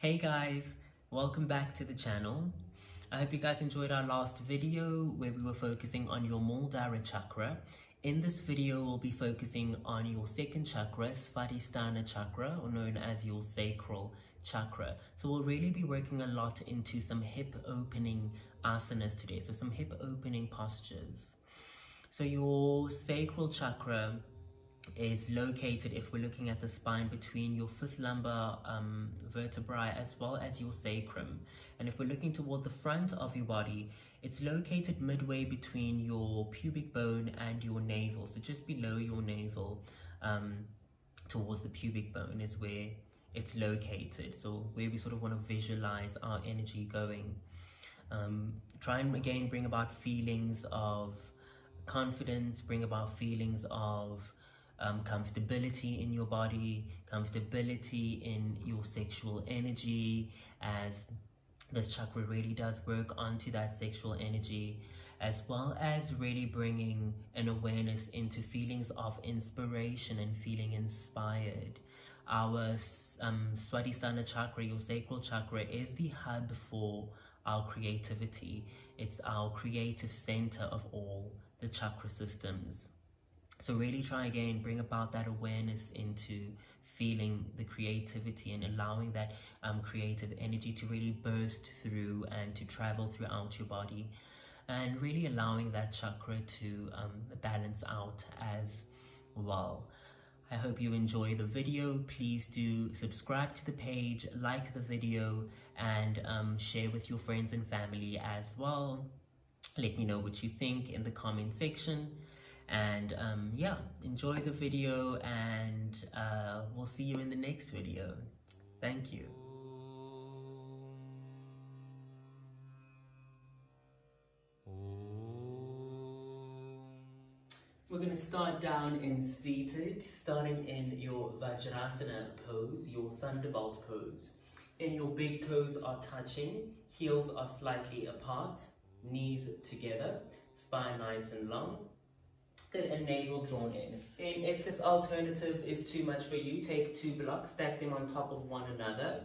Hey guys, welcome back to the channel. I hope you guys enjoyed our last video where we were focusing on your Muladhara chakra. In this video, we'll be focusing on your second chakra, Svadhisthana chakra, or known as your sacral chakra. So we'll really be working a lot into some hip opening asanas today, so some hip opening postures. So your sacral chakra is located if we're looking at the spine between your fifth lumbar um, vertebrae as well as your sacrum. And if we're looking toward the front of your body it's located midway between your pubic bone and your navel. So just below your navel um, towards the pubic bone is where it's located. So where we sort of want to visualize our energy going. Um, try and again bring about feelings of confidence bring about feelings of um, comfortability in your body, comfortability in your sexual energy, as this chakra really does work onto that sexual energy, as well as really bringing an awareness into feelings of inspiration and feeling inspired. Our um, Svadhisthana chakra, your sacral chakra, is the hub for our creativity. It's our creative center of all the chakra systems. So really try again, bring about that awareness into feeling the creativity and allowing that um, creative energy to really burst through and to travel throughout your body and really allowing that chakra to um, balance out as well. I hope you enjoy the video. Please do subscribe to the page, like the video, and um, share with your friends and family as well. Let me know what you think in the comment section. And um, yeah, enjoy the video and uh, we'll see you in the next video. Thank you. We're going to start down in seated, starting in your Vajrasana pose, your Thunderbolt pose. And your big toes are touching, heels are slightly apart, knees together, spine nice and long, Good, and navel drawn in. And if this alternative is too much for you, take two blocks, stack them on top of one another.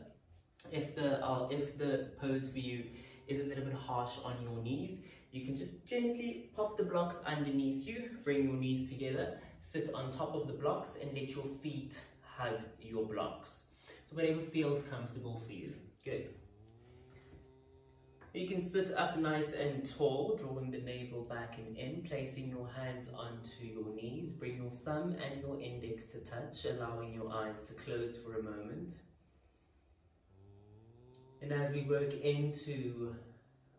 If the, uh, if the pose for you is a little bit harsh on your knees, you can just gently pop the blocks underneath you, bring your knees together, sit on top of the blocks and let your feet hug your blocks. So whatever feels comfortable for you. Good. You can sit up nice and tall, drawing the navel back and in, placing your hands onto your knees. Bring your thumb and your index to touch, allowing your eyes to close for a moment. And as we work into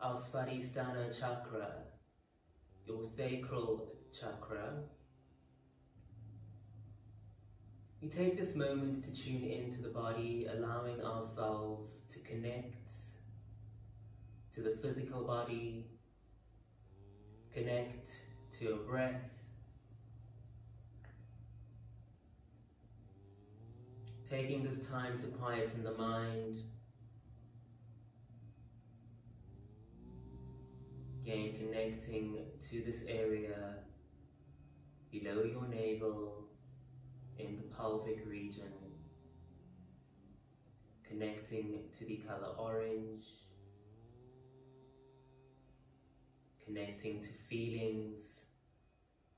our Svadhisthana chakra, your sacral chakra, we take this moment to tune into the body, allowing ourselves to connect to the physical body, connect to your breath, taking this time to quieten the mind, again connecting to this area below your navel in the pelvic region, connecting to the color orange, connecting to feelings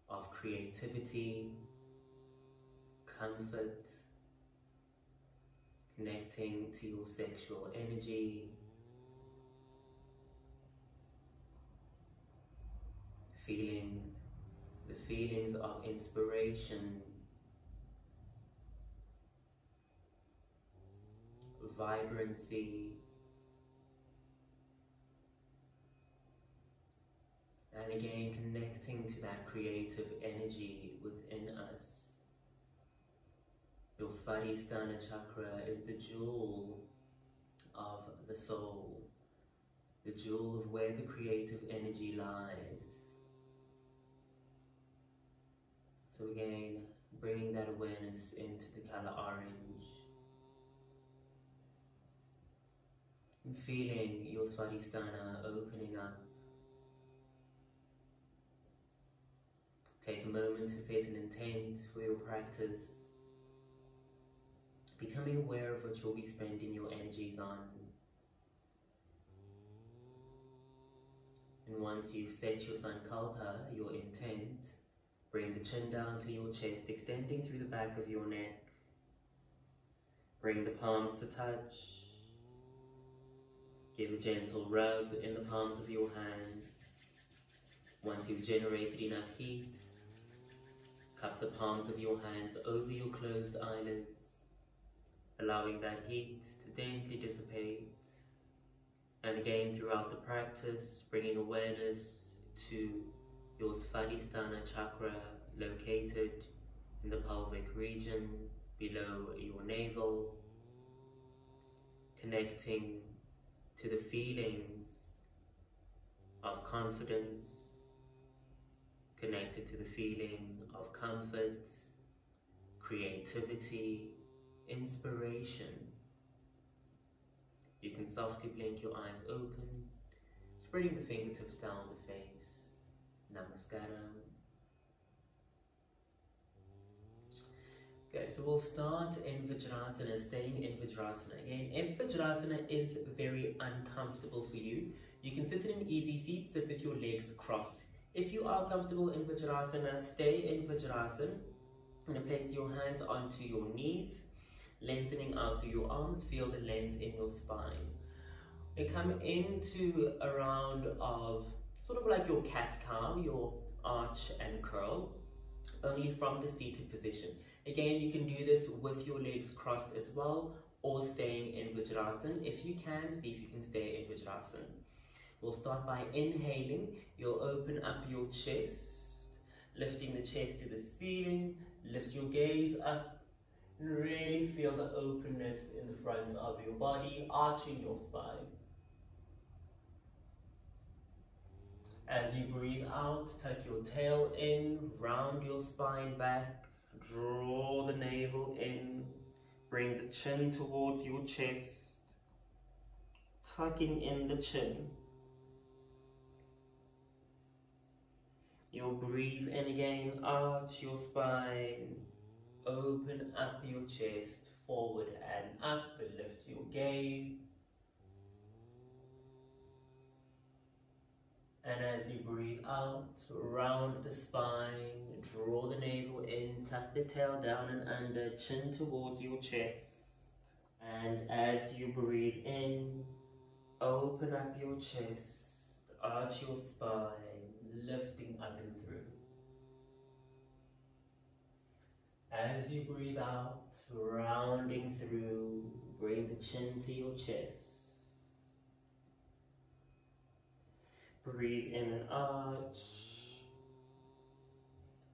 of creativity, comfort, connecting to your sexual energy, feeling the feelings of inspiration, vibrancy, And again, connecting to that creative energy within us. Your Svadhisthana chakra is the jewel of the soul, the jewel of where the creative energy lies. So again, bringing that awareness into the color orange. And feeling your Svadhisthana opening up Take a moment to set an intent for your practice. becoming aware of what you'll be spending your energies on. And once you've set your sankalpa, your intent, bring the chin down to your chest, extending through the back of your neck. Bring the palms to touch. Give a gentle rub in the palms of your hands. Once you've generated enough heat, cup the palms of your hands over your closed eyelids, allowing that heat to gently dissipate. And again, throughout the practice, bringing awareness to your Svadhisthana chakra located in the pelvic region below your navel, connecting to the feelings of confidence, connected to the feeling of comfort, creativity, inspiration. You can softly blink your eyes open, spreading the fingertips down the face. Namaskaram. Okay, so we'll start in Vajrasana, staying in Vajrasana. Again, if Vajrasana is very uncomfortable for you, you can sit in an easy seat, sit with your legs crossed. If you are comfortable in Vajrasana, stay in Vajrasana. And place your hands onto your knees, lengthening out through your arms, feel the length in your spine. We come into a round of sort of like your cat cow, your arch and curl, only from the seated position. Again, you can do this with your legs crossed as well or staying in Vajrasana. If you can, see if you can stay in Vajrasana. We'll start by inhaling. You'll open up your chest, lifting the chest to the ceiling. Lift your gaze up and really feel the openness in the front of your body, arching your spine. As you breathe out, tuck your tail in, round your spine back, Draw the navel in, bring the chin towards your chest, tucking in the chin. You'll breathe in again, arch your spine, open up your chest, forward and up, lift your gaze. And as you breathe out, round the spine, draw the navel in, tuck the tail down and under, chin towards your chest. And as you breathe in, open up your chest, arch your spine, lifting up and through. As you breathe out, rounding through, bring the chin to your chest. Breathe in and arch.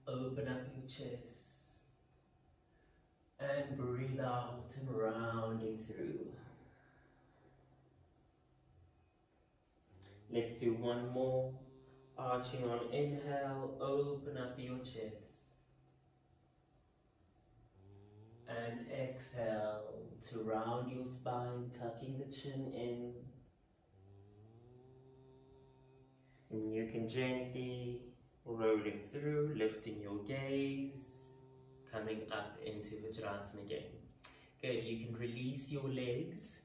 Open up your chest. And breathe out and rounding through. Let's do one more. Arching on inhale, open up your chest. And exhale to round your spine, tucking the chin in. And you can gently rolling through, lifting your gaze, coming up into Vajrasana again. Good, you can release your legs,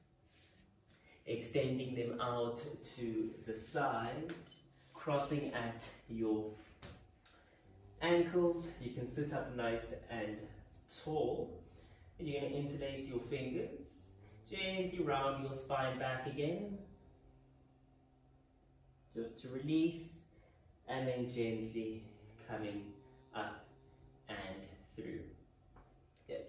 extending them out to the side, crossing at your ankles. You can sit up nice and tall. And you're going to interlace your fingers, gently round your spine back again, just to release and then gently coming up and through. Good.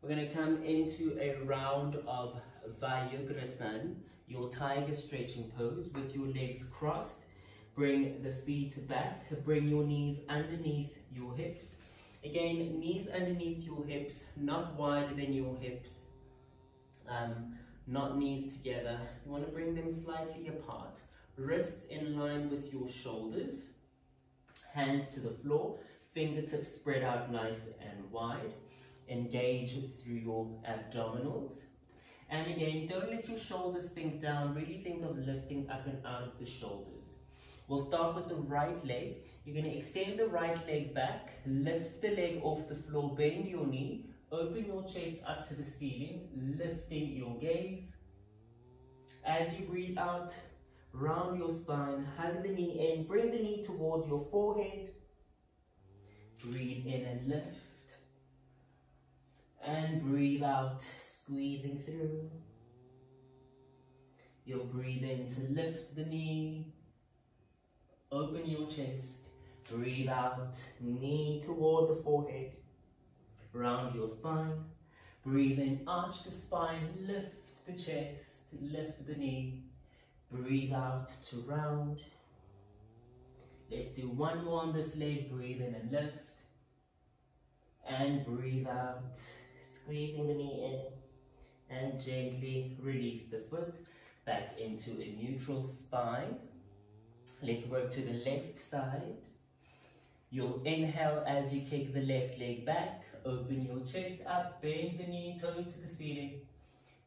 We're going to come into a round of Vayugrasan, your tiger stretching pose with your legs crossed. Bring the feet back, bring your knees underneath your hips. Again, knees underneath your hips, not wider than your hips, um, not knees together. You want to bring them slightly apart wrists in line with your shoulders, hands to the floor, fingertips spread out nice and wide, engage through your abdominals. And again, don't let your shoulders sink down, really think of lifting up and out of the shoulders. We'll start with the right leg. You're going to extend the right leg back, lift the leg off the floor, bend your knee, open your chest up to the ceiling, lifting your gaze. As you breathe out, round your spine, hug the knee in, bring the knee towards your forehead. Breathe in and lift. And breathe out, squeezing through. You'll breathe in to lift the knee. Open your chest. Breathe out, knee toward the forehead. Round your spine. Breathe in, arch the spine, lift the chest, lift the knee. Breathe out to round. Let's do one more on this leg. Breathe in and lift. And breathe out, squeezing the knee in. And gently release the foot back into a neutral spine. Let's work to the left side. You'll inhale as you kick the left leg back. Open your chest up, bend the knee, toes to the ceiling.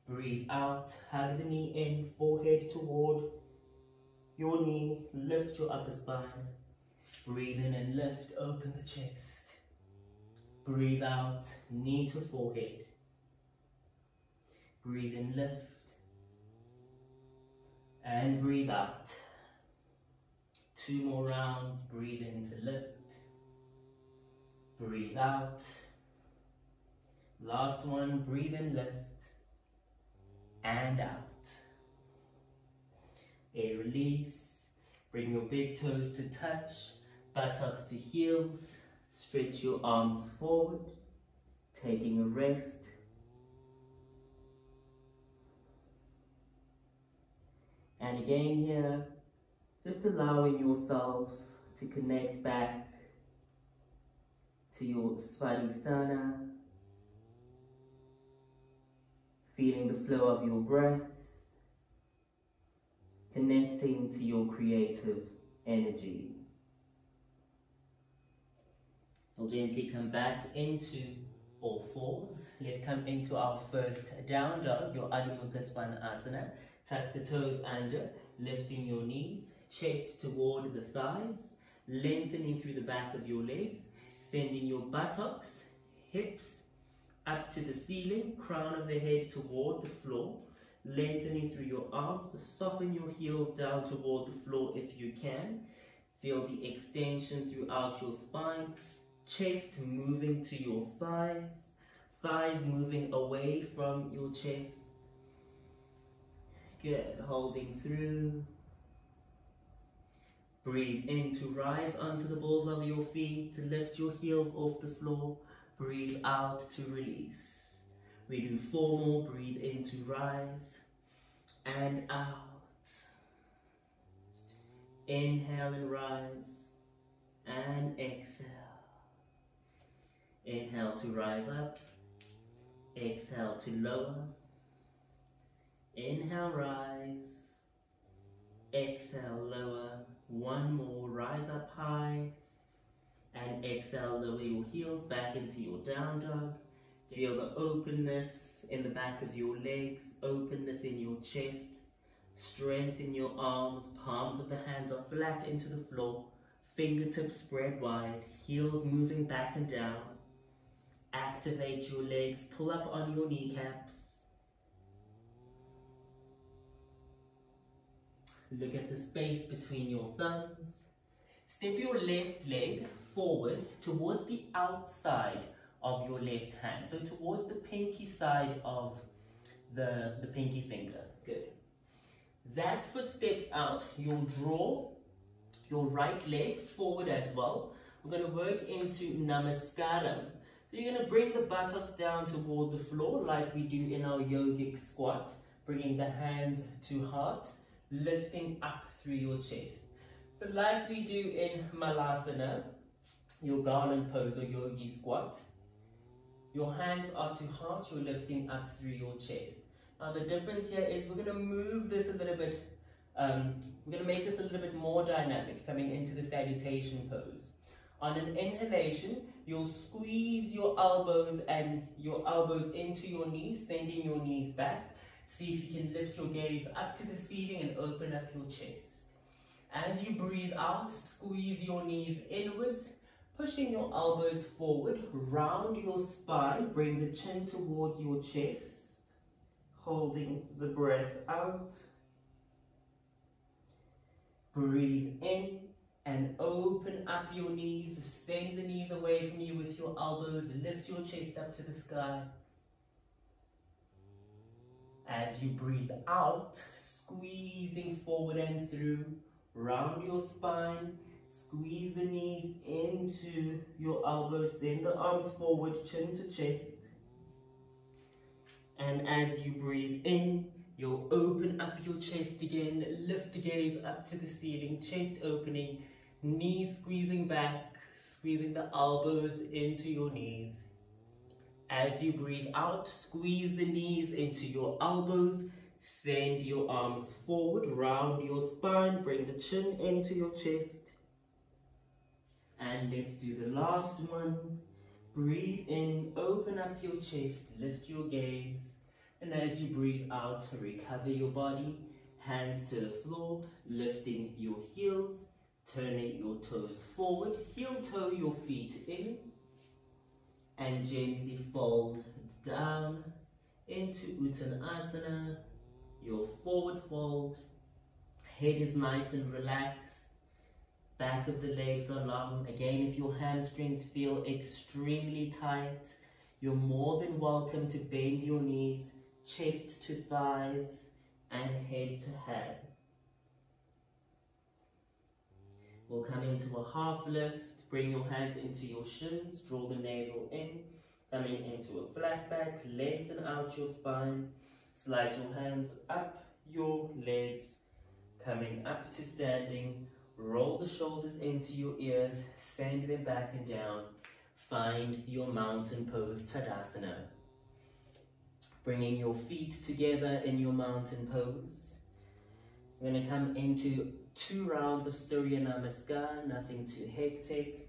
Breathe out, hug the knee in, forehead toward your knee, lift your upper spine. Breathe in and lift, open the chest. Breathe out, knee to forehead. Breathe in, lift. And breathe out. Two more rounds, breathe in to lift. Breathe out. Last one, breathe in, lift. And out. A release. Bring your big toes to touch, buttocks to heels. Stretch your arms forward, taking a rest. And again here, just allowing yourself to connect back to your Svadhisthana, feeling the flow of your breath, connecting to your creative energy. We'll gently come back into all fours. Let's come into our first down dog, your Adho Mukha Svanasana. Tuck the toes under, lifting your knees, chest toward the thighs, lengthening through the back of your legs, sending your buttocks, hips up to the ceiling, crown of the head toward the floor, lengthening through your arms, soften your heels down toward the floor if you can. Feel the extension throughout your spine, chest moving to your thighs, thighs moving away from your chest. Good, holding through. Breathe in to rise onto the balls of your feet, to lift your heels off the floor. Breathe out to release. We do four more. Breathe in to rise and out. Inhale and rise and exhale. Inhale to rise up. Exhale to lower. Inhale, rise. Exhale, lower. One more, rise up high. And exhale, lower your heels back into your down dog. Feel the openness in the back of your legs, openness in your chest, strength in your arms, palms of the hands are flat into the floor, fingertips spread wide, heels moving back and down. Activate your legs, pull up on your kneecaps. Look at the space between your thumbs. Step your left leg forward towards the outside of your left hand. So towards the pinky side of the, the pinky finger. Good. That foot steps out. You'll draw your right leg forward as well. We're going to work into Namaskaram. So you're going to bring the buttocks down toward the floor like we do in our yogic squat. Bringing the hands to heart lifting up through your chest. So like we do in Malasana, your garland pose or yogi squat, your hands are to heart, you're lifting up through your chest. Now the difference here is we're going to move this a little bit, um, we're going to make this a little bit more dynamic coming into the salutation pose. On an inhalation, you'll squeeze your elbows and your elbows into your knees, sending your knees back. See if you can lift your gaze up to the ceiling and open up your chest. As you breathe out, squeeze your knees inwards, Pushing your elbows forward, round your spine, bring the chin towards your chest, holding the breath out. Breathe in and open up your knees, send the knees away from you with your elbows, lift your chest up to the sky. As you breathe out, squeezing forward and through, round your spine, Squeeze the knees into your elbows, send the arms forward, chin to chest. And as you breathe in, you'll open up your chest again, lift the gaze up to the ceiling, chest opening, knees squeezing back, squeezing the elbows into your knees. As you breathe out, squeeze the knees into your elbows, send your arms forward, round your spine, bring the chin into your chest. And let's do the last one. Breathe in, open up your chest, lift your gaze. And as you breathe out, recover your body. Hands to the floor, lifting your heels, turning your toes forward. Heel toe your feet in. And gently fold down into Uttanasana. Your forward fold. Head is nice and relaxed back of the legs are long. Again, if your hamstrings feel extremely tight, you're more than welcome to bend your knees, chest to thighs, and head to head. We'll come into a half lift, bring your hands into your shins, draw the navel in, coming into a flat back, lengthen out your spine, slide your hands up your legs, coming up to standing, Roll the shoulders into your ears, send them back and down. Find your mountain pose, Tadasana. Bringing your feet together in your mountain pose. We're going to come into two rounds of Surya Namaskar, nothing too hectic.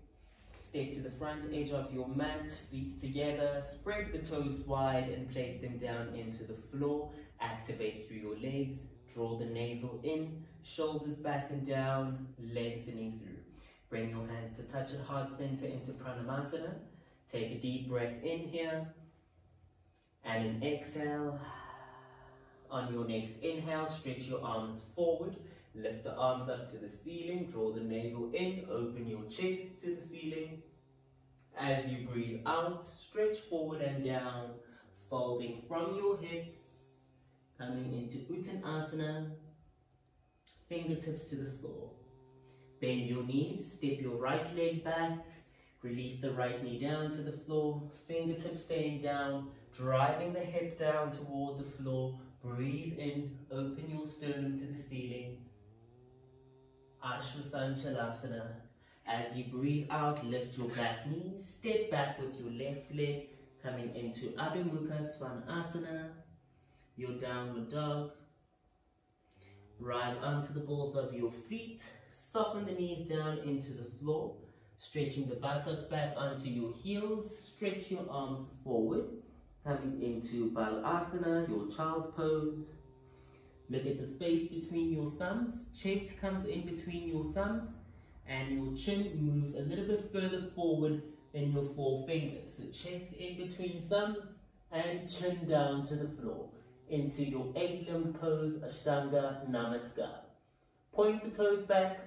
Step to the front edge of your mat, feet together, spread the toes wide and place them down into the floor. Activate through your legs, Draw the navel in, shoulders back and down, lengthening through. Bring your hands to touch at heart center into Pranamasana. Take a deep breath in here. And an exhale. On your next inhale, stretch your arms forward. Lift the arms up to the ceiling. Draw the navel in. Open your chest to the ceiling. As you breathe out, stretch forward and down, folding from your hips coming into Uttanasana, fingertips to the floor. Bend your knees, step your right leg back, release the right knee down to the floor, fingertips staying down, driving the hip down toward the floor. Breathe in, open your sternum to the ceiling. Ashwasanchalasana. As you breathe out, lift your back knee, step back with your left leg, coming into Adho Mukha Svanasana your downward dog. Rise onto the balls of your feet. Soften the knees down into the floor. Stretching the buttocks back onto your heels. Stretch your arms forward. Coming into Balasana, your child's pose. Look at the space between your thumbs. Chest comes in between your thumbs. And your chin moves a little bit further forward than your four fingers. So chest in between thumbs and chin down to the floor into your eight-limb pose, Ashtanga Namaskar. Point the toes back,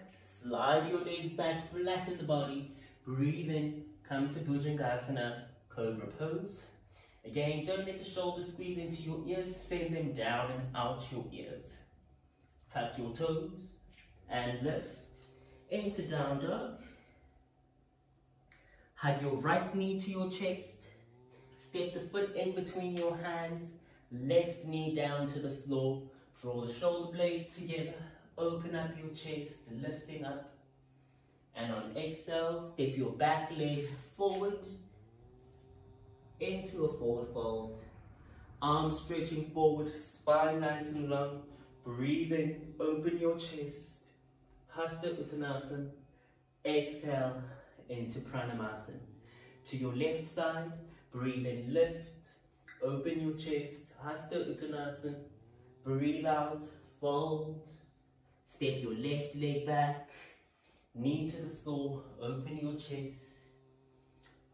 slide your legs back, flatten the body, breathe in, come to Bhujangasana, Cobra pose. Again, don't let the shoulders squeeze into your ears, send them down and out your ears. Tuck your toes and lift into down dog. Hug your right knee to your chest. Step the foot in between your hands Left knee down to the floor. Draw the shoulder blades together. Open up your chest, lifting up. And on exhale, step your back leg forward into a forward fold. Arms stretching forward, spine nice and long. Breathing, open your chest. Hasta Uttanasana. Exhale into Pranamasana. To your left side, breathe in, lift. Open your chest. Hasta Uttanasana. Breathe out, fold. Step your left leg back. Knee to the floor. Open your chest.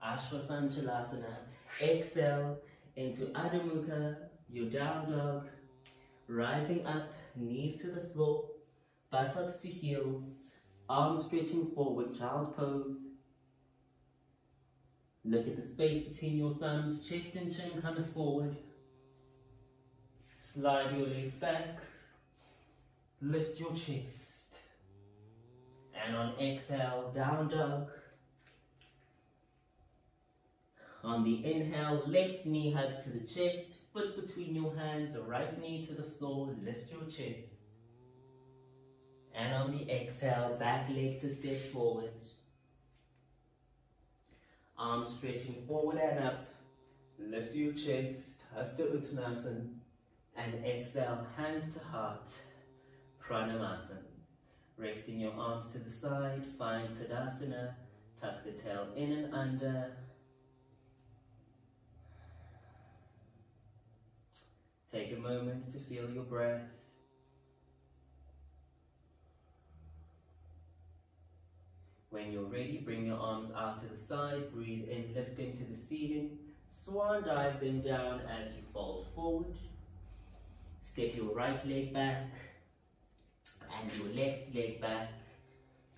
Ashwasanchalasana. Exhale into Adho Mukha, your down dog. Rising up, knees to the floor, buttocks to heels, arms stretching forward, child pose. Look at the space between your thumbs, chest and chin comes forward. Slide your legs back, lift your chest. And on exhale, down dog. On the inhale, left knee hugs to the chest, foot between your hands, right knee to the floor, lift your chest. And on the exhale, back leg to step forward. Arms stretching forward and up. Lift your chest, Hasta Uttanasana. And exhale, hands to heart, Pranamasana. Resting your arms to the side, find Tadasana. Tuck the tail in and under. Take a moment to feel your breath. When you're ready, bring your arms out to the side, breathe in, lift them to the ceiling, swan dive them down as you fold forward. Step your right leg back and your left leg back.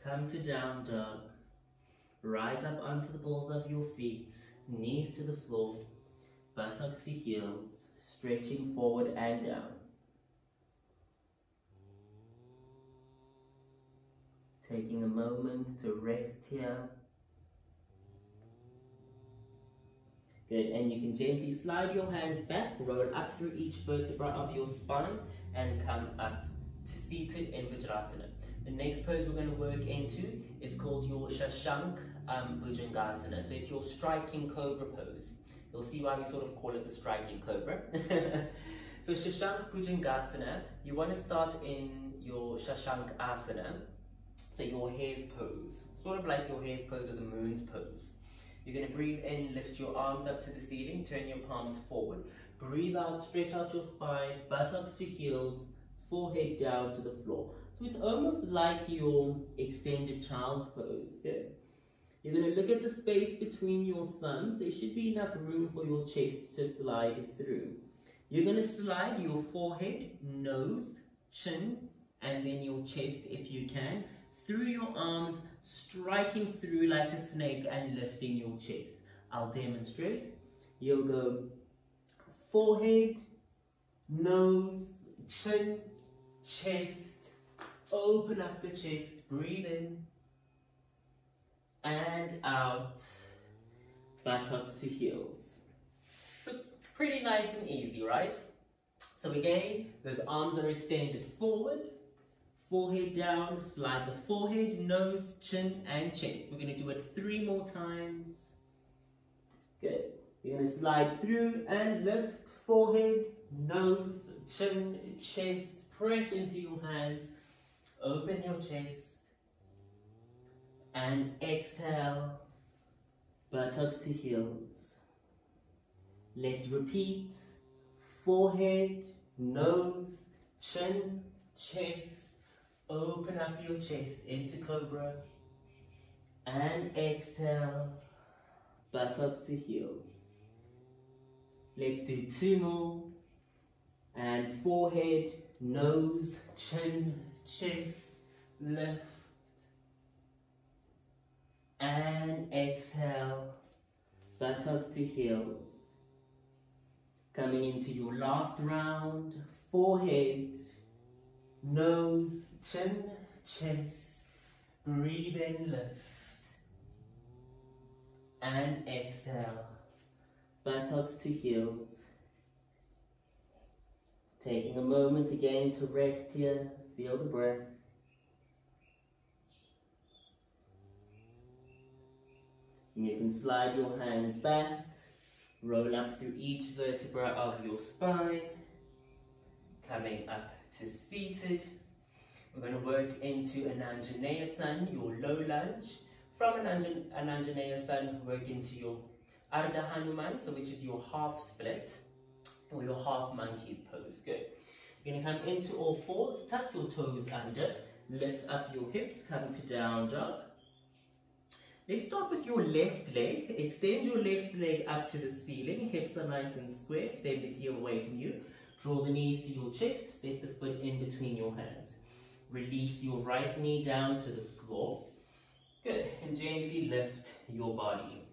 Come to down dog. Rise up onto the balls of your feet, knees to the floor, buttocks to heels, stretching forward and down. Taking a moment to rest here. Good, and you can gently slide your hands back, roll up through each vertebra of your spine, and come up to seated in Vajrasana. The next pose we're going to work into is called your Shashank um, Bhujangasana. So it's your striking cobra pose. You'll see why we sort of call it the striking cobra. so Shashank Bhujangasana, you want to start in your Shashank Asana, so your hare's pose, sort of like your hare's pose or the moon's pose. You're going to breathe in, lift your arms up to the ceiling, turn your palms forward. Breathe out, stretch out your spine, buttocks to heels, forehead down to the floor. So it's almost like your extended child's pose. You're going to look at the space between your thumbs. There should be enough room for your chest to slide through. You're going to slide your forehead, nose, chin, and then your chest if you can, through your arms, striking through like a snake and lifting your chest. I'll demonstrate. You'll go forehead, nose, chin, chest, open up the chest, breathe in, and out, buttocks to heels. So pretty nice and easy, right? So again, those arms are extended forward, forehead down, slide the forehead, nose, chin, and chest. We're going to do it three more times. Good. You're to slide through and lift forehead, nose, chin, chest, press into your hands, open your chest, and exhale, buttocks to heels. Let's repeat, forehead, nose, chin, chest, open up your chest into cobra, and exhale, buttocks to heels. Let's do two more, and forehead, nose, chin, chest, lift, and exhale, buttocks to heels. Coming into your last round, forehead, nose, chin, chest, breathe lift, and exhale, buttocks to heels. Taking a moment again to rest here, feel the breath. You can slide your hands back, roll up through each vertebra of your spine, coming up to seated. We're going to work into an Anjaneyasana, your low lunge. From an, Anjaneyasana, work into your Ardha Hanuman, so which is your half split, or your half monkey's pose. Good. You're going to come into all fours, tuck your toes under, lift up your hips, come to down dog. Let's start with your left leg. Extend your left leg up to the ceiling. Hips are nice and square. Send the heel away from you. Draw the knees to your chest. Step the foot in between your hands. Release your right knee down to the floor. Good. And gently lift your body.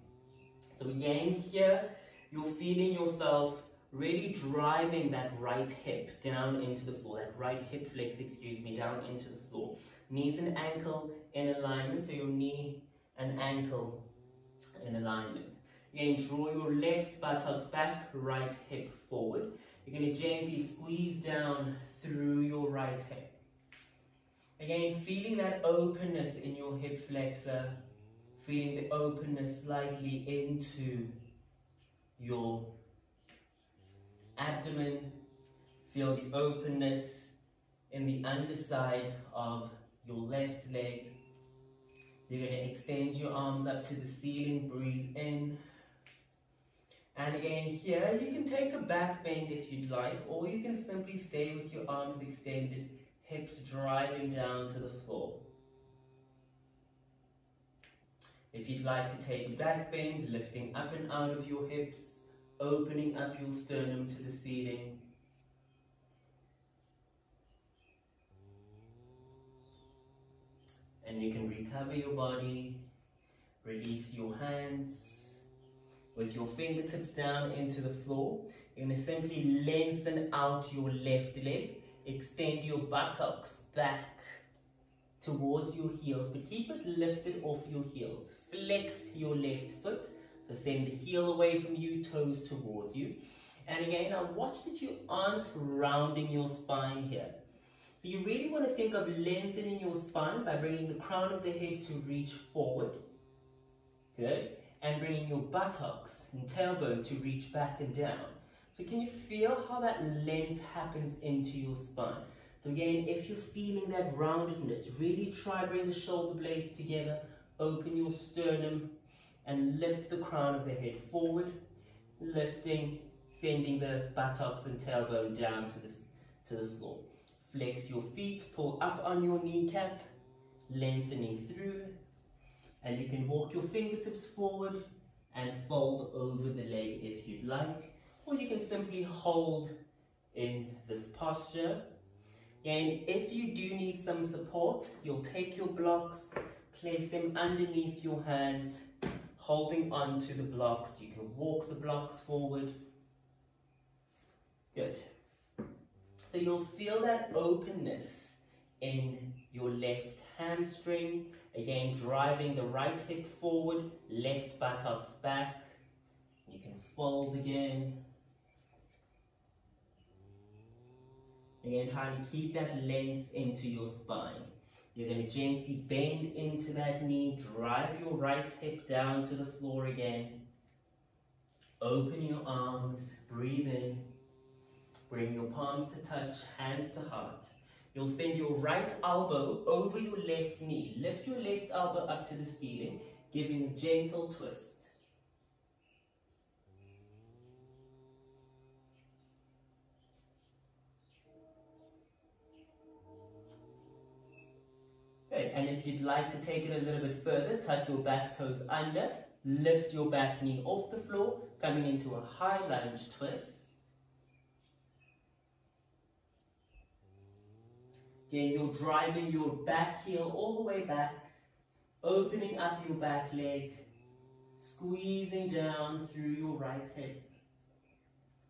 So again here, you're feeling yourself really driving that right hip down into the floor. That right hip flex, excuse me, down into the floor. Knees and ankle in alignment. So your knee and ankle in alignment. Again, draw your left buttocks back, right hip forward. You're going to gently squeeze down through your right hip. Again, feeling that openness in your hip flexor, feeling the openness slightly into your abdomen. Feel the openness in the underside of your left leg. You're going to extend your arms up to the ceiling, breathe in. And again, here you can take a back bend if you'd like, or you can simply stay with your arms extended, hips driving down to the floor. If you'd like to take a back bend, lifting up and out of your hips, opening up your sternum to the ceiling, and you can recover your body, release your hands, with your fingertips down into the floor. You're going to simply lengthen out your left leg, extend your buttocks back towards your heels, but keep it lifted off your heels. Flex your left foot, so send the heel away from you, toes towards you. And again, now watch that you aren't rounding your spine here. So you really want to think of lengthening your spine by bringing the crown of the head to reach forward. Good. And bringing your buttocks and tailbone to reach back and down. So can you feel how that length happens into your spine? So again, if you're feeling that roundedness, really try bring the shoulder blades together, open your sternum, and lift the crown of the head forward, lifting, sending the buttocks and tailbone down to the, to the floor. Flex your feet, pull up on your kneecap, lengthening through. And you can walk your fingertips forward and fold over the leg if you'd like. Or you can simply hold in this posture. And if you do need some support, you'll take your blocks, place them underneath your hands, holding on to the blocks. You can walk the blocks forward. Good. So you'll feel that openness in your left hamstring. Again, driving the right hip forward, left buttocks back. You can fold again. Again, trying to keep that length into your spine. You're going to gently bend into that knee, drive your right hip down to the floor again. Open your arms, breathe in. Bring your palms to touch, hands to heart. You'll send your right elbow over your left knee. Lift your left elbow up to the ceiling, giving a gentle twist. And if you'd like to take it a little bit further, tuck your back toes under, lift your back knee off the floor, coming into a high lunge twist. Again, you're driving your back heel all the way back, opening up your back leg, squeezing down through your right hip.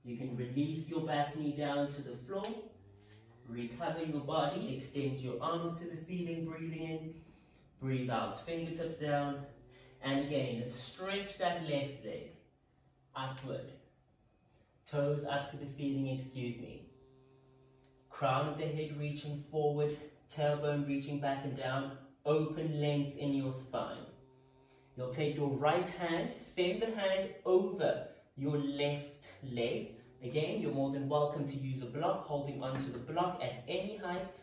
You can release your back knee down to the floor, recover your body, extend your arms to the ceiling, breathing in, breathe out, fingertips down, and again, stretch that left leg upward, toes up to the ceiling, excuse me crown of the head reaching forward, tailbone reaching back and down, open length in your spine. You'll take your right hand, send the hand over your left leg. Again, you're more than welcome to use a block, holding onto the block at any height.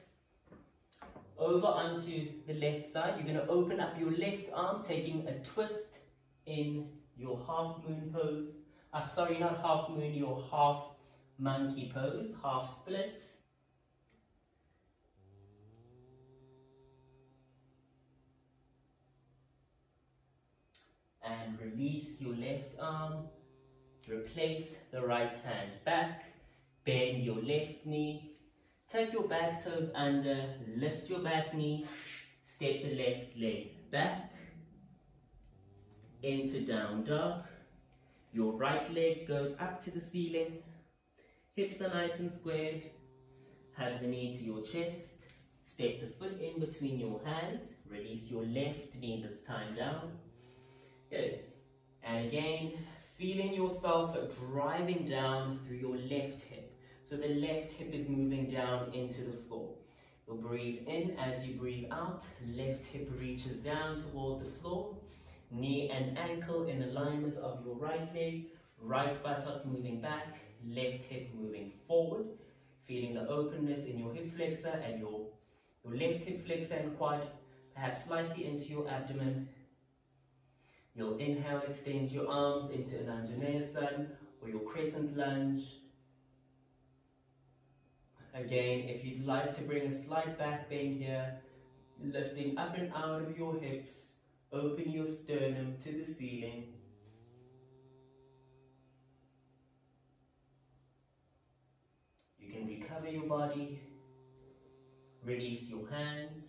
Over onto the left side, you're going to open up your left arm, taking a twist in your half moon pose. Uh, sorry, not half moon, your half monkey pose, half split. And release your left arm. Replace the right hand back. Bend your left knee. Take your back toes under. Lift your back knee. Step the left leg back. Into down dog. Your right leg goes up to the ceiling. Hips are nice and squared. Have the knee to your chest. Step the foot in between your hands. Release your left knee this time down. Good. And again, feeling yourself driving down through your left hip. So the left hip is moving down into the floor. You'll breathe in as you breathe out. Left hip reaches down toward the floor. Knee and ankle in alignment of your right leg. Right buttocks moving back. Left hip moving forward. Feeling the openness in your hip flexor and your, your left hip flexor and quad. Perhaps slightly into your abdomen You'll inhale, extend your arms into an Anjaneyasana or your crescent lunge. Again, if you'd like to bring a slight back bend here, lifting up and out of your hips, open your sternum to the ceiling. You can recover your body, release your hands,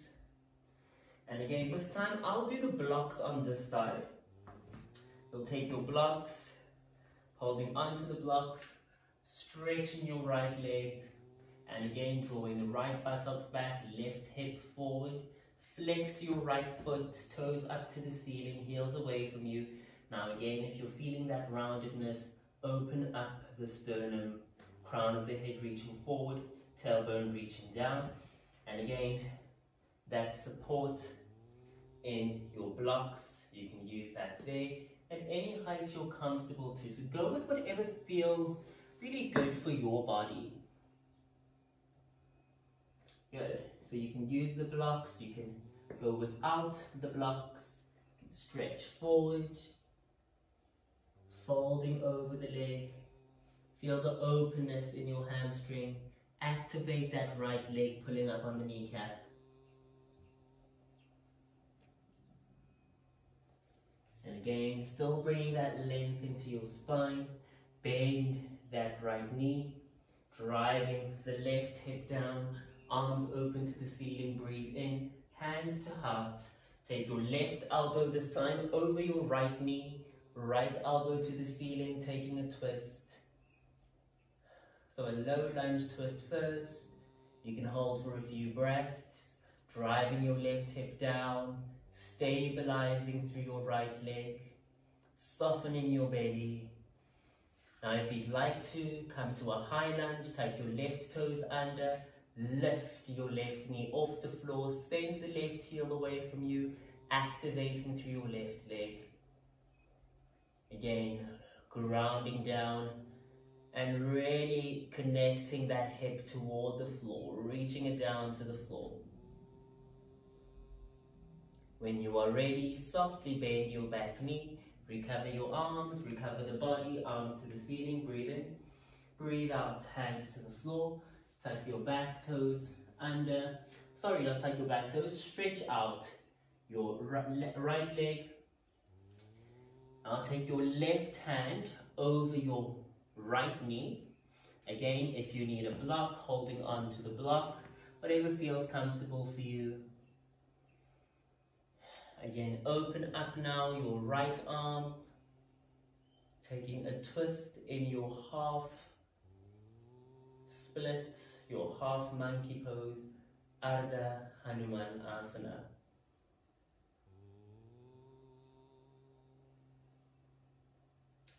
and again, this time I'll do the blocks on this side. You'll take your blocks, holding onto the blocks, stretching your right leg, and again drawing the right buttocks back, left hip forward, flex your right foot, toes up to the ceiling, heels away from you. Now again, if you're feeling that roundedness, open up the sternum, crown of the head reaching forward, tailbone reaching down. And again, that support in your blocks, you can use that there at any height you're comfortable to. So go with whatever feels really good for your body. Good. So you can use the blocks, you can go without the blocks, stretch forward, folding over the leg, feel the openness in your hamstring, activate that right leg pulling up on the kneecap. And again, still bringing that length into your spine. Bend that right knee. Driving the left hip down. Arms open to the ceiling. Breathe in. Hands to heart. Take your left elbow this time over your right knee. Right elbow to the ceiling, taking a twist. So a low lunge twist first. You can hold for a few breaths. Driving your left hip down stabilizing through your right leg, softening your belly. Now if you'd like to, come to a high lunge, take your left toes under, lift your left knee off the floor, send the left heel away from you, activating through your left leg. Again, grounding down and really connecting that hip toward the floor, reaching it down to the floor. When you are ready, softly bend your back knee, recover your arms, recover the body, arms to the ceiling, breathe in, breathe out, hands to the floor, tuck your back toes under, sorry, not tuck your back toes, stretch out your right leg. Now take your left hand over your right knee. Again, if you need a block, holding on to the block, whatever feels comfortable for you. Again, open up now your right arm, taking a twist in your half split, your half monkey pose, Ardha Hanuman Asana.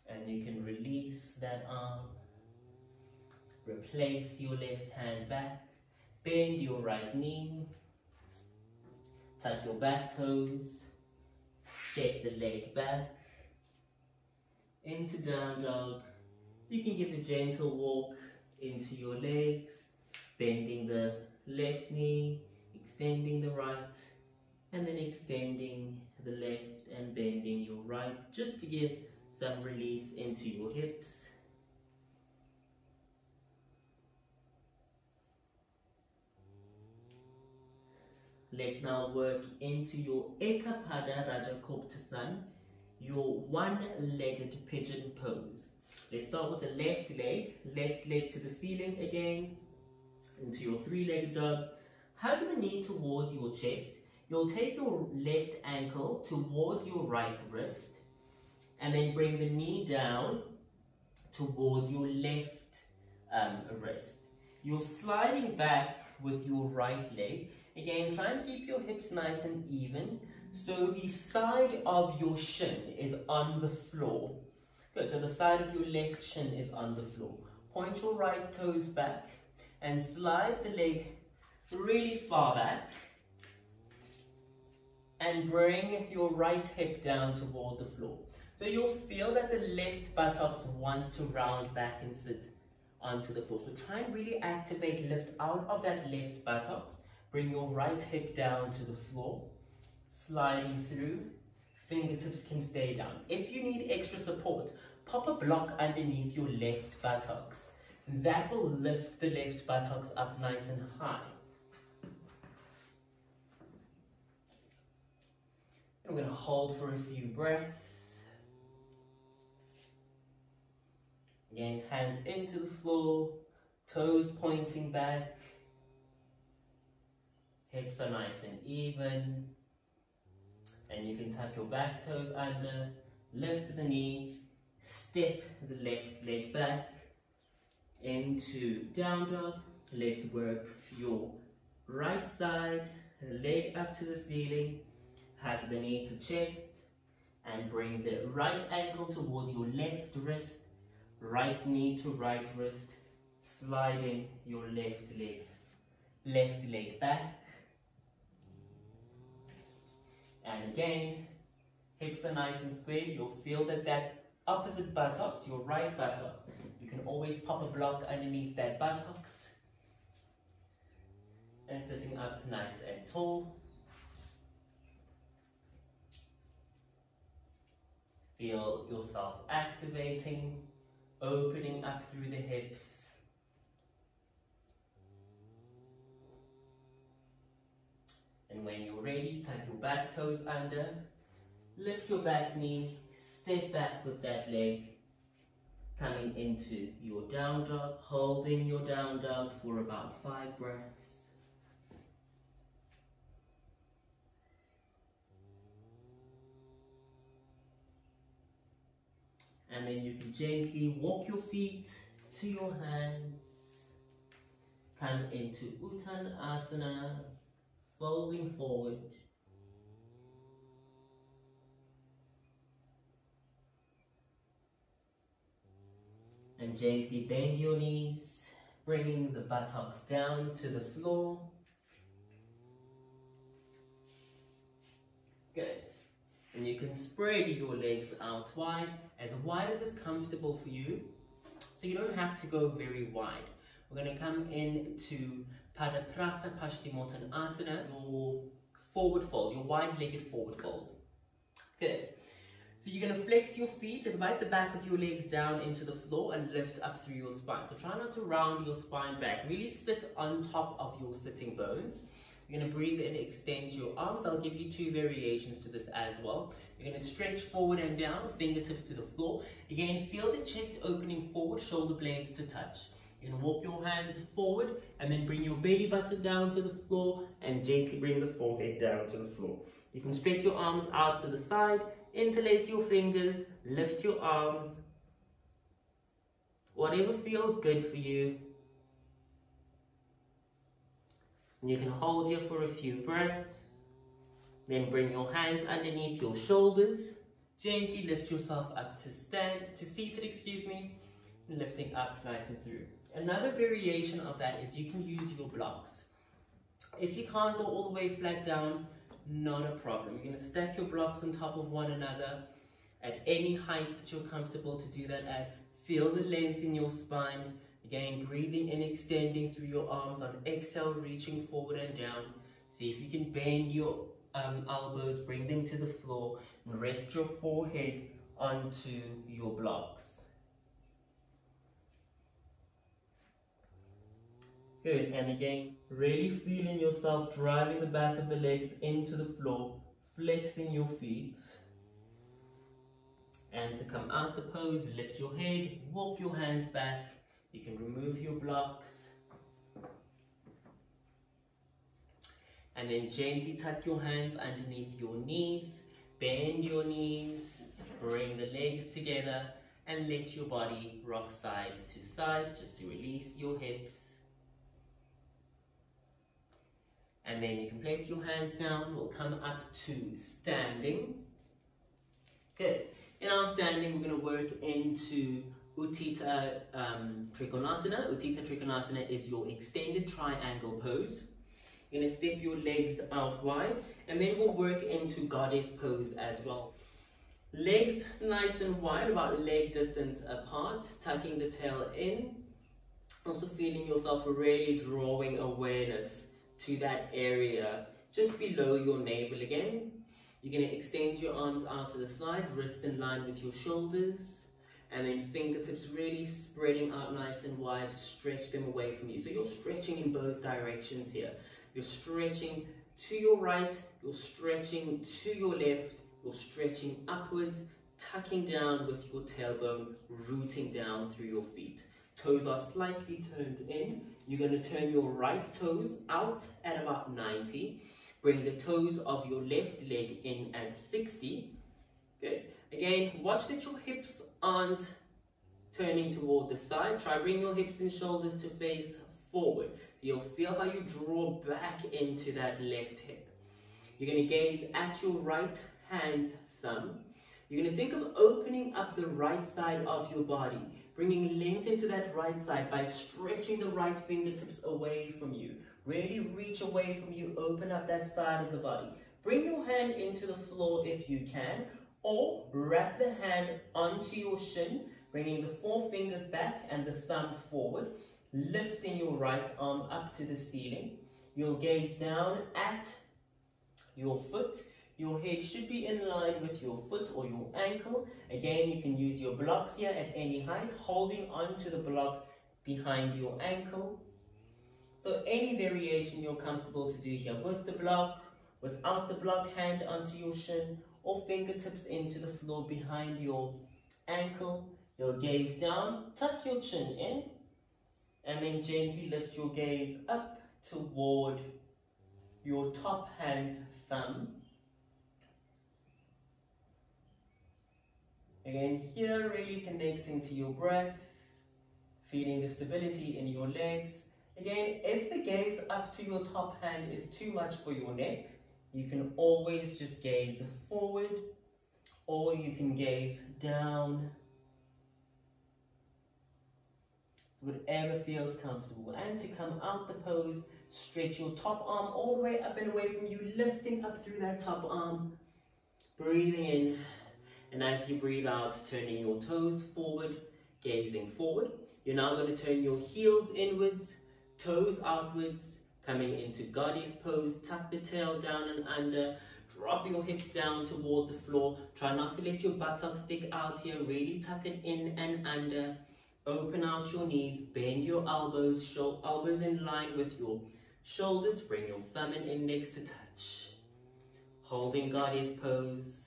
And you can release that arm, replace your left hand back, bend your right knee, Tuck your back toes. Step the leg back. Into down dog. You can give a gentle walk into your legs. Bending the left knee. Extending the right. And then extending the left and bending your right. Just to give some release into your hips. Let's now work into your Ekapada Raja Kapotasana. your one-legged pigeon pose. Let's start with the left leg, left leg to the ceiling again, into your three-legged dog. Hug the knee towards your chest. You'll take your left ankle towards your right wrist and then bring the knee down towards your left um, wrist. You're sliding back with your right leg. Again, try and keep your hips nice and even. So the side of your shin is on the floor. Good, so the side of your left shin is on the floor. Point your right toes back and slide the leg really far back. And bring your right hip down toward the floor. So you'll feel that the left buttocks wants to round back and sit onto the floor. So try and really activate, lift out of that left buttocks. Bring your right hip down to the floor, sliding through. Fingertips can stay down. If you need extra support, pop a block underneath your left buttocks. That will lift the left buttocks up nice and high. We're going to hold for a few breaths. Again, hands into the floor, toes pointing back. Hips are nice and even. And you can tuck your back toes under, lift the knee, step the left leg back into down dog. Let's work your right side, leg up to the ceiling, hug the knee to chest, and bring the right ankle towards your left wrist right knee to right wrist, sliding your left leg, left leg back. And again, hips are nice and square. You'll feel that that opposite buttocks, your right buttocks, you can always pop a block underneath that buttocks. And sitting up nice and tall. Feel yourself activating opening up through the hips. And when you're ready, tuck your back toes under, lift your back knee, step back with that leg, coming into your down dog, holding your down dog for about five breaths. and then you can gently walk your feet to your hands come into Uttanasana folding forward and gently bend your knees bringing the buttocks down to the floor good and you can spread your legs out wide as wide as is comfortable for you. So you don't have to go very wide. We're going to come into Padaprasa Paschimottanasana, Asana, your forward fold, your wide-legged forward fold. Good. So you're going to flex your feet, invite the back of your legs down into the floor and lift up through your spine. So try not to round your spine back. Really sit on top of your sitting bones. You're going to breathe in, extend your arms. I'll give you two variations to this as well. You're going to stretch forward and down, fingertips to the floor. Again, feel the chest opening forward, shoulder blades to touch. You're to walk your hands forward and then bring your belly button down to the floor and gently bring the forehead down to the floor. You can stretch your arms out to the side, interlace your fingers, lift your arms. Whatever feels good for you, you can hold here for a few breaths. Then bring your hands underneath your shoulders. Gently lift yourself up to stand, to seated, excuse me. Lifting up nice and through. Another variation of that is you can use your blocks. If you can't go all the way flat down, not a problem. You're going to stack your blocks on top of one another at any height that you're comfortable to do that at. Feel the length in your spine Again, breathing and extending through your arms on exhale, reaching forward and down. See if you can bend your um, elbows, bring them to the floor, and rest your forehead onto your blocks. Good, and again, really feeling yourself driving the back of the legs into the floor, flexing your feet. And to come out the pose, lift your head, walk your hands back. You can remove your blocks. And then gently tuck your hands underneath your knees. Bend your knees. Bring the legs together and let your body rock side to side just to release your hips. And then you can place your hands down. We'll come up to standing. Good. In our standing, we're going to work into Utthita um, Trikonasana. Utthita Trikonasana is your extended triangle pose. You're going to step your legs out wide and then we'll work into goddess pose as well. Legs nice and wide, about leg distance apart, tucking the tail in. Also feeling yourself really drawing awareness to that area just below your navel again. You're going to extend your arms out to the side, wrists in line with your shoulders, and then fingertips really spreading out nice and wide, stretch them away from you. So you're stretching in both directions here. You're stretching to your right, you're stretching to your left, you're stretching upwards, tucking down with your tailbone, rooting down through your feet. Toes are slightly turned in. You're going to turn your right toes out at about 90. Bring the toes of your left leg in at 60. Good. Again, watch that your hips aren't turning toward the side. Try bring your hips and shoulders to face forward. You'll feel how you draw back into that left hip. You're going to gaze at your right hand thumb. You're going to think of opening up the right side of your body bringing length into that right side by stretching the right fingertips away from you. Really reach away from you, open up that side of the body. Bring your hand into the floor if you can, or wrap the hand onto your shin, bringing the four fingers back and the thumb forward, lifting your right arm up to the ceiling. You'll gaze down at your foot, your head should be in line with your foot or your ankle. Again, you can use your blocks here at any height, holding onto the block behind your ankle. So any variation you're comfortable to do here with the block, without the block, hand onto your shin, or fingertips into the floor behind your ankle. You'll gaze down, tuck your chin in, and then gently lift your gaze up toward your top hand's thumb. Again, here really connecting to your breath, feeling the stability in your legs. Again, if the gaze up to your top hand is too much for your neck, you can always just gaze forward or you can gaze down. Whatever feels comfortable. And to come out the pose, stretch your top arm all the way up and away from you, lifting up through that top arm. Breathing in and as you breathe out, turning your toes forward, gazing forward. You're now going to turn your heels inwards, toes outwards, coming into goddess pose. Tuck the tail down and under. Drop your hips down toward the floor. Try not to let your buttocks stick out here. Really tuck it in and under. Open out your knees. Bend your elbows. Show elbows in line with your shoulders. Bring your thumb and index to touch. Holding goddess pose.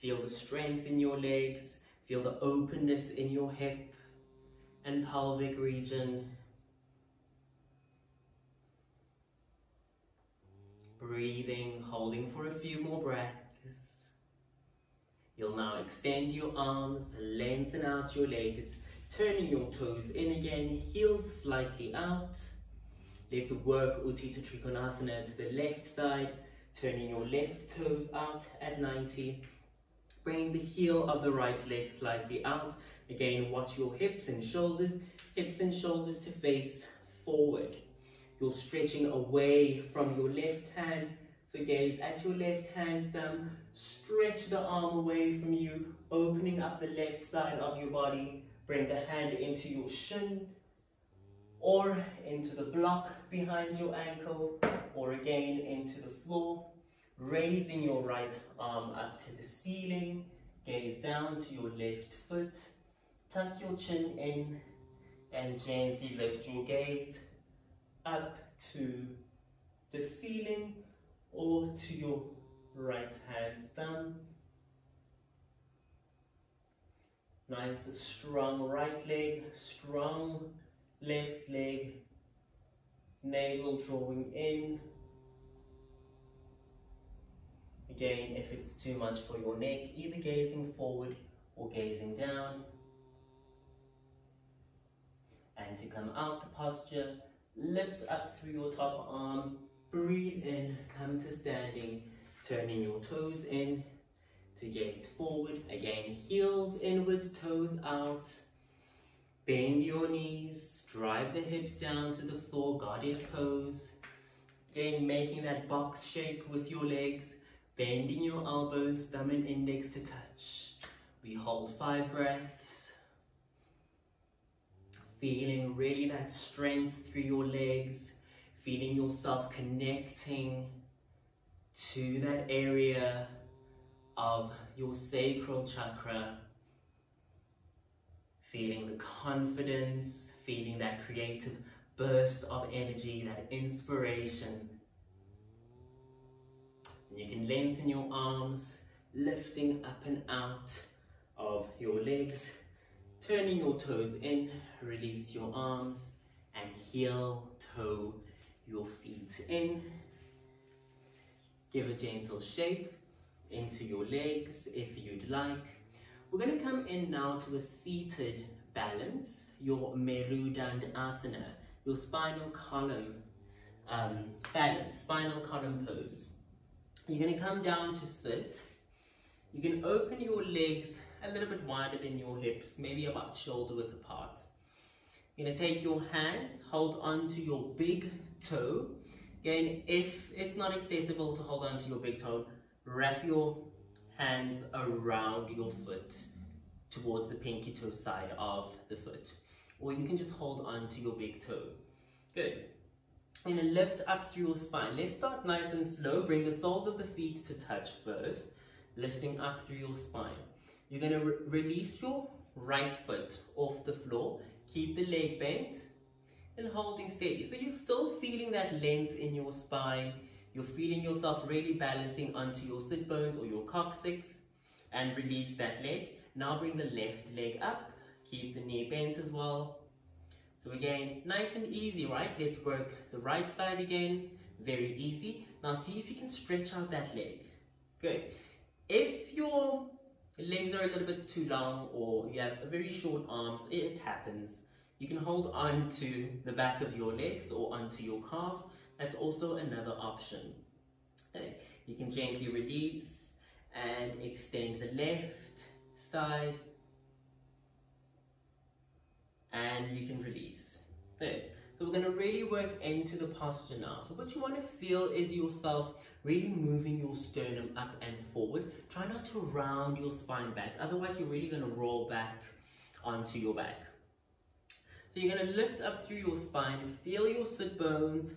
Feel the strength in your legs. Feel the openness in your hip and pelvic region. Breathing, holding for a few more breaths. You'll now extend your arms, lengthen out your legs, turning your toes in again, heels slightly out. Let's work Utthita Trikonasana to the left side, turning your left toes out at 90 Bring the heel of the right leg slightly out. Again, watch your hips and shoulders, hips and shoulders to face forward. You're stretching away from your left hand. So gaze at your left hand thumb, stretch the arm away from you, opening up the left side of your body. Bring the hand into your shin or into the block behind your ankle or again into the floor raising your right arm up to the ceiling, gaze down to your left foot, tuck your chin in and gently lift your gaze up to the ceiling or to your right hand thumb. Nice, strong right leg, strong left leg, navel drawing in. Again, if it's too much for your neck, either gazing forward or gazing down. And to come out the posture, lift up through your top arm, breathe in, come to standing, turning your toes in, to gaze forward. Again, heels inwards, toes out. Bend your knees, drive the hips down to the floor, goddess pose. Again, making that box shape with your legs, bending your elbows, thumb and index to touch. We hold five breaths. Feeling really that strength through your legs, feeling yourself connecting to that area of your sacral chakra, feeling the confidence, feeling that creative burst of energy, that inspiration. And you can lengthen your arms, lifting up and out of your legs, turning your toes in, release your arms, and heel toe your feet in. Give a gentle shape into your legs if you'd like. We're going to come in now to a seated balance, your Merudandasana, your spinal column um, balance, spinal column pose. You're going to come down to sit. You can open your legs a little bit wider than your hips, maybe about shoulder width apart. You're going to take your hands, hold on to your big toe. Again, if it's not accessible to hold on to your big toe, wrap your hands around your foot towards the pinky toe side of the foot. Or you can just hold on to your big toe. Good. And lift up through your spine. Let's start nice and slow. Bring the soles of the feet to touch first. Lifting up through your spine. You're going to re release your right foot off the floor. Keep the leg bent and holding steady. So you're still feeling that length in your spine you're feeling yourself really balancing onto your sit bones or your coccyx and release that leg. Now bring the left leg up. Keep the knee bent as well. So again, nice and easy, right? Let's work the right side again. Very easy. Now see if you can stretch out that leg. Good. If your legs are a little bit too long or you have very short arms, it happens. You can hold on to the back of your legs or onto your calf that's also another option. Okay. You can gently release and extend the left side and you can release. Okay. So we're going to really work into the posture now. So what you want to feel is yourself really moving your sternum up and forward. Try not to round your spine back. Otherwise, you're really going to roll back onto your back. So you're going to lift up through your spine. Feel your sit bones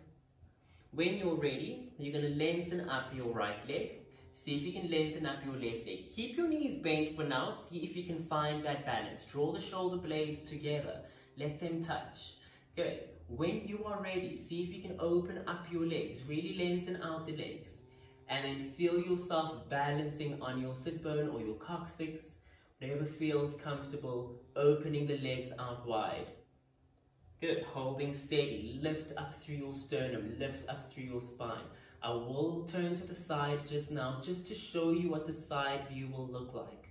when you're ready, you're going to lengthen up your right leg. See if you can lengthen up your left leg. Keep your knees bent for now. See if you can find that balance. Draw the shoulder blades together. Let them touch. Good. When you are ready, see if you can open up your legs. Really lengthen out the legs. And then feel yourself balancing on your sit bone or your coccyx. Whatever feels comfortable, opening the legs out wide. Good, holding steady. Lift up through your sternum, lift up through your spine. I will turn to the side just now, just to show you what the side view will look like.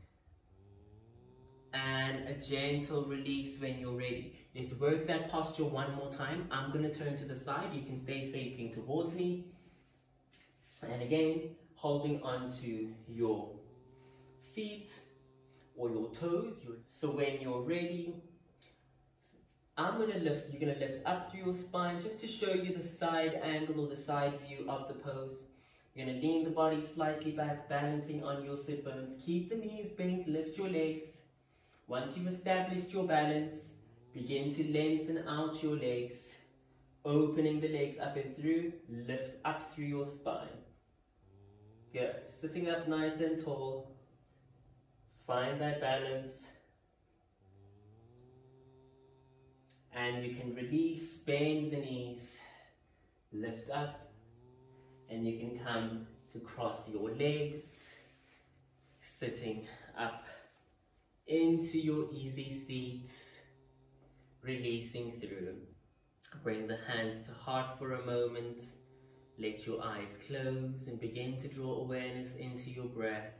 And a gentle release when you're ready. Let's work that posture one more time. I'm going to turn to the side. You can stay facing towards me. And again, holding onto your feet or your toes. So when you're ready, I'm going to lift, you're going to lift up through your spine just to show you the side angle or the side view of the pose. You're going to lean the body slightly back, balancing on your sit bones. Keep the knees bent, lift your legs. Once you've established your balance, begin to lengthen out your legs, opening the legs up and through, lift up through your spine. Good. Sitting up nice and tall. Find that balance. And you can release, bend the knees, lift up, and you can come to cross your legs, sitting up into your easy seat, releasing through. Bring the hands to heart for a moment. Let your eyes close and begin to draw awareness into your breath.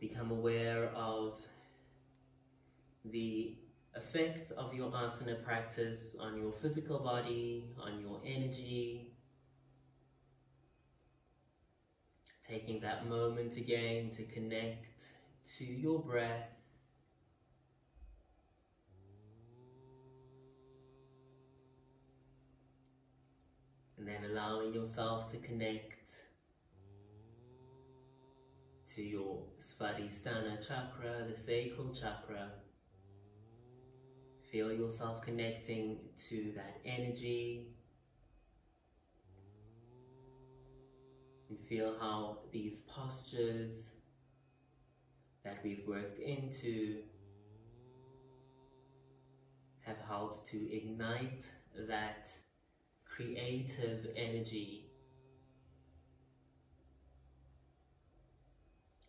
Become aware of the effect of your asana practice on your physical body, on your energy. Taking that moment again to connect to your breath. And then allowing yourself to connect to your Svadhisthana chakra, the sacral chakra. Feel yourself connecting to that energy. And feel how these postures that we've worked into have helped to ignite that creative energy.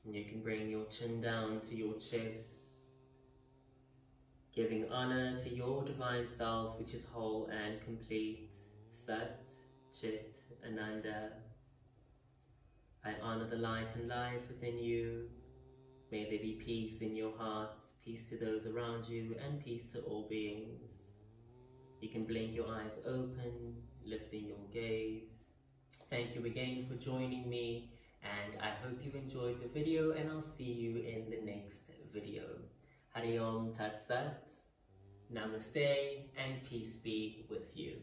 And you can bring your chin down to your chest, giving honor to your divine self, which is whole and complete. Sat, Chit, Ananda. I honor the light and life within you. May there be peace in your hearts, peace to those around you, and peace to all beings. You can blink your eyes open, lifting your gaze. Thank you again for joining me, and I hope you enjoyed the video, and I'll see you in the next video. Hari Om Tat Sat, Namaste, and peace be with you.